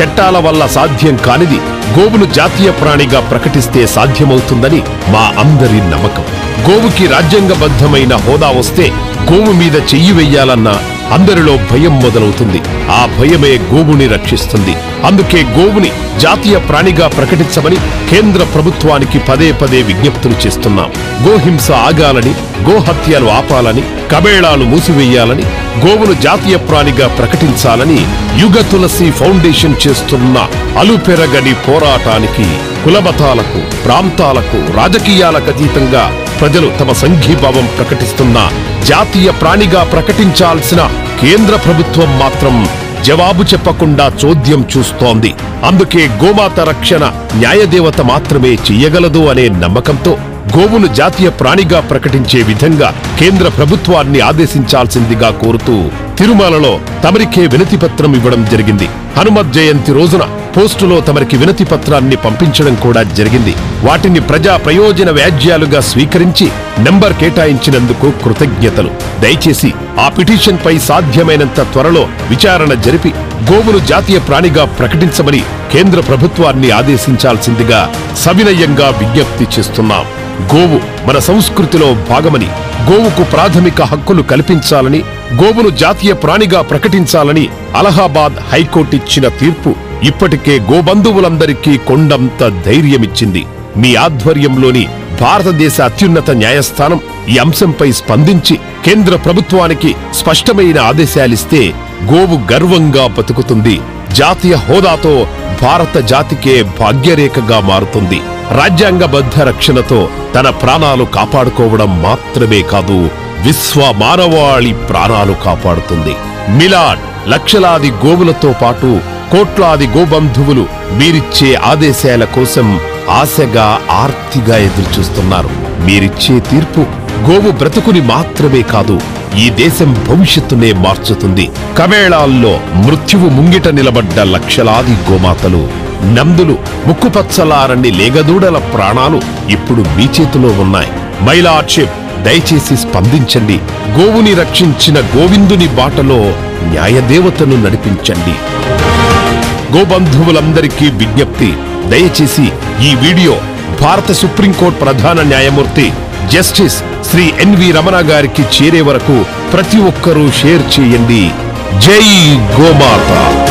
చట్టాల వల్ల సాధ్యం కానిది గోవును జాతీయ ప్రాణిగా ప్రకటిస్తే సాధ్యమవుతుందని మా అందరి నమ్మకం. గోవుకి రాజ్యాంగబద్ధమైన హోదా వస్తే గోవు మీద చెయ్యి వెయ్యాలన్న అందరిలో భయం మొదలవుతుంది. ఆ భయమే గోవుని రక్షిస్తుంది. అందుకే గోవుని జాతీయ ప్రాణిగా ప్రకటించమని కేంద్ర ప్రభుత్వానికి పదే పదే విజ్ఞప్తులు చేస్తున్నాం. గోహింస ఆగాలని గోహత్యలు ఆపాలని కబేళాలు మూసివేయాలని గోవును జాతీయ ప్రాణిగా ప్రకటించాలని యుగ తులసి ఫౌండేషన్ చేస్తున్న అలుపెరగని పోరాటానికి కులమతాలకు ప్రాంతాలకు రాజకీయాలకు అతీతంగా ప్రజలు తమ సంఘీభావం ప్రకటిస్తున్న జాతీయ ప్రాణిగా ప్రకటించాల్సిన కేంద్ర ప్రభుత్వం మాత్రం జవాబు చెప్పకుండా చోద్యం చూస్తోంది. అందుకే గోమాత రక్షణ న్యాయదేవత మాత్రమే చెయ్యగలదు అనే నమ్మకంతో గోవును జాతీయ ప్రాణిగా ప్రకటించే విధంగా కేంద్ర ప్రభుత్వాన్ని ఆదేశించాల్సిందిగా కోరుతూ తిరుమలలో తమరికే వినతి పత్రం ఇవ్వడం జరిగింది. హనుమత్ జయంతి రోజున పోస్టులో తమరికి వినతి పత్రాన్ని పంపించడం కూడా జరిగింది. వాటిని ప్రజా ప్రయోజన వ్యాజ్యాలుగా స్వీకరించి నెంబర్ కేటాయించినందుకు కృతజ్ఞతలు. దయచేసి ఆ పిటిషన్ పై సాధ్యమైనంత త్వరలో విచారణ జరిపి గోవులు జాతీయ ప్రాణిగా ప్రకటించమని కేంద్ర ప్రభుత్వాన్ని ఆదేశించాల్సిందిగా సవినయంగా విజ్ఞప్తి చేస్తున్నాం. గోవు మన సంస్కృతిలో భాగమని గోవుకు ప్రాథమిక హక్కులు కల్పించాలని గోవును జాతీయ ప్రాణిగా ప్రకటించాలని అలహాబాద్ హైకోర్టు ఇచ్చిన తీర్పు ఇప్పటికే గోబంధువులందరికీ కొండంత ధైర్యమిచ్చింది. మీ ఆధ్వర్యంలోని భారతదేశ అత్యున్నత న్యాయస్థానం ఈ అంశంపై స్పందించి కేంద్ర ప్రభుత్వానికి స్పష్టమైన ఆదేశాలిస్తే గోవు గర్వంగా బతుకుతుంది. జాతీయ హోదాతో భారత జాతికే భాగ్యరేఖగా మారుతుంది. రాజ్యాంగబద్ధ రక్షణతో తన ప్రాణాలు కాపాడుకోవడం మాత్రమే కాదు విశ్వ మానవాళి ప్రాణాలు కాపాడుతుంది. మిలాన్ లక్షలాది గోవులతో పాటు కోట్లాది గోబంధువులు మీరిచ్చే ఆదేశాల కోసం ఆశగా ఆర్తిగా ఎదురుచూస్తున్నారు. మీరిచ్చే తీర్పు గోవు బ్రతుకుని మాత్రమే కాదు ఈ దేశం భవిష్యత్తునే మార్చుతుంది. కమేళాల్లో మృత్యువు ముంగిట నిలబడ్డ లక్షలాది గోమాతలు నందులు ముక్కుపచ్చలారని లేగదూడల ప్రాణాలు ఇప్పుడు మీ చేతిలో ఉన్నాయి. మైలార్షిప్ దయచేసి స్పందించండి. గోవుని రక్షించిన గోవిందుని బాటలో న్యాయదేవతను నడిపించండి. గోబంధువులందరికీ విజ్ఞప్తి దయచేసి ఈ వీడియో భారత సుప్రీంకోర్టు ప్రధాన న్యాయమూర్తి జస్టిస్ శ్రీ ఎన్వి రమణ గారికి చేరే వరకు ప్రతి ఒక్కరూ షేర్ చేయండి. జై గోమాత.